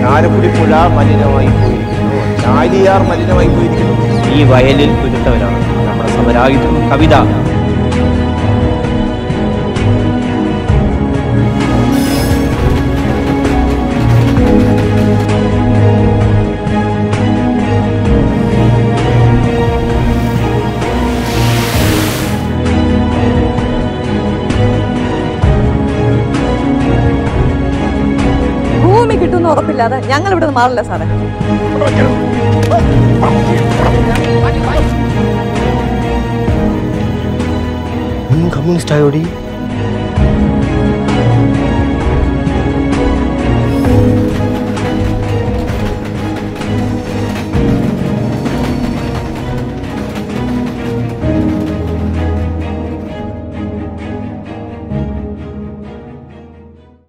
ചാലക്കുടി പുഴ മലിനമായി പോയിരിക്കുന്നു. ചാലിയാർ മലിനമായി പോയിരിക്കുന്നു. ഈ വയലിൽ കുരുത്തവരാണ്. നമ്മുടെ സമരായുധം കവിത. ഭൂമി കിട്ടുന്ന ഉറപ്പില്ലാതെ ഞങ്ങൾ ഇവിടെ മാറില്ല സാറേ. കമ്മ്യൂണിസ്റ്റ് ആയോടി